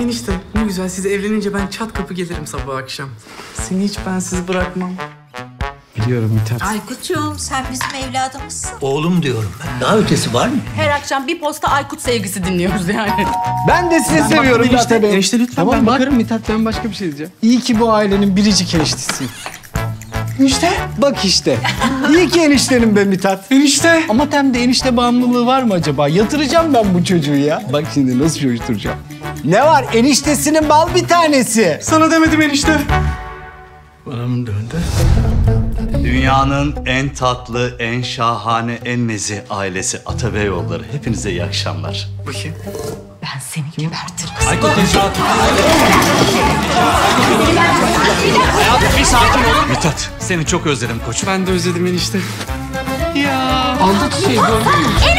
Enişte ne güzel siz evlenince ben çat kapı gelirim sabah akşam. Seni hiç bensiz bırakmam. Biliyorum Mithat. Aykut'cum sen bizim evladımızsın. Oğlum diyorum ben. Daha ötesi var mı? Her akşam bir posta Aykut sevgisi dinliyoruz yani. Ben de sizi seviyorum baktım enişte. Mithat Bey. Enişte lütfen, tamam, ben bak- bakarım Mithat ben başka bir şey diyeceğim. İyi ki bu ailenin biricik eniştesin. Enişte. Bak işte. İyi ki eniştenim be Mithat. Enişte. Ama temde enişte bağımlılığı var mı acaba? Yatıracağım ben bu çocuğu ya. Bak şimdi nasıl coşturacağım. Ne var? Eniştesinin bal bir tanesi. Sana demedim enişte. Bana mı döndü? Dünyanın en tatlı, en şahane, en nezih ailesi Atabeyoğulları. Hepinize iyi akşamlar. Bakayım. Ben seni gebertirim. Mithat, seni çok özledim koçum. Ben de özledim enişte. Enişte peşi misin?